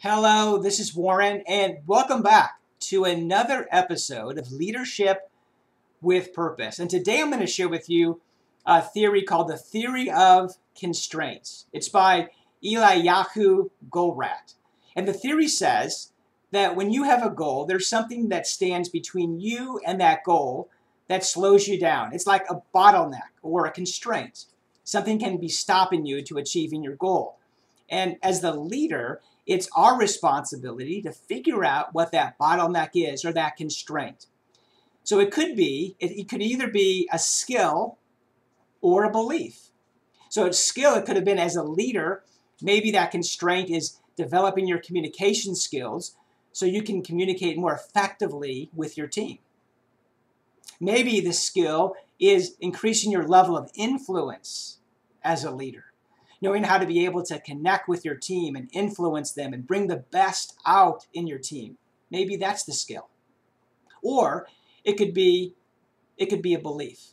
Hello, this is Warren, and welcome back to another episode of Leadership with Purpose. And today I'm going to share with you a theory called the Theory of Constraints. It's by Eliyahu Goldratt. And the theory says that when you have a goal, there's something that stands between you and that goal that slows you down. It's like a bottleneck or a constraint. Something can be stopping you to achieving your goal. And as the leader, it's our responsibility to figure out what that bottleneck is or that constraint. So it could be, it, it could either be a skill or a belief. So a skill, it could have been as a leader, maybe that constraint is developing your communication skills so you can communicate more effectively with your team. Maybe the skill is increasing your level of influence as a leader knowing how to be able to connect with your team and influence them and bring the best out in your team. Maybe that's the skill. Or it could be it could be a belief.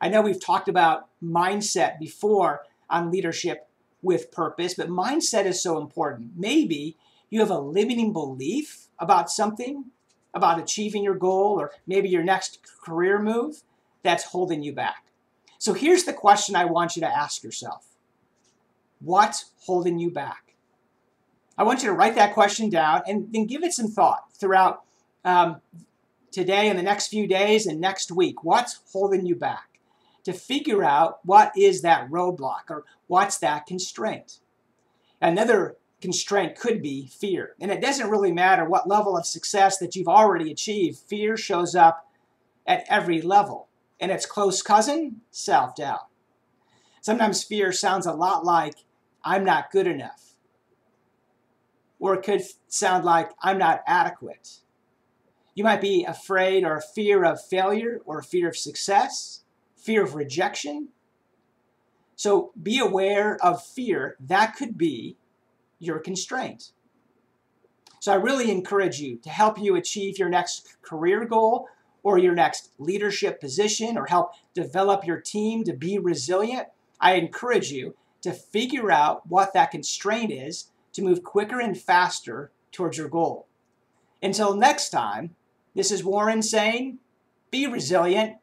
I know we've talked about mindset before on leadership with purpose, but mindset is so important. Maybe you have a limiting belief about something, about achieving your goal or maybe your next career move that's holding you back. So here's the question I want you to ask yourself What's holding you back? I want you to write that question down and then give it some thought throughout um, today and the next few days and next week. What's holding you back? To figure out what is that roadblock or what's that constraint. Another constraint could be fear. And it doesn't really matter what level of success that you've already achieved, fear shows up at every level. And its close cousin, self doubt. Sometimes fear sounds a lot like I'm not good enough. Or it could sound like I'm not adequate. You might be afraid or fear of failure or fear of success, fear of rejection. So be aware of fear. That could be your constraint. So I really encourage you to help you achieve your next career goal or your next leadership position or help develop your team to be resilient. I encourage you to figure out what that constraint is to move quicker and faster towards your goal. Until next time, this is Warren saying, be resilient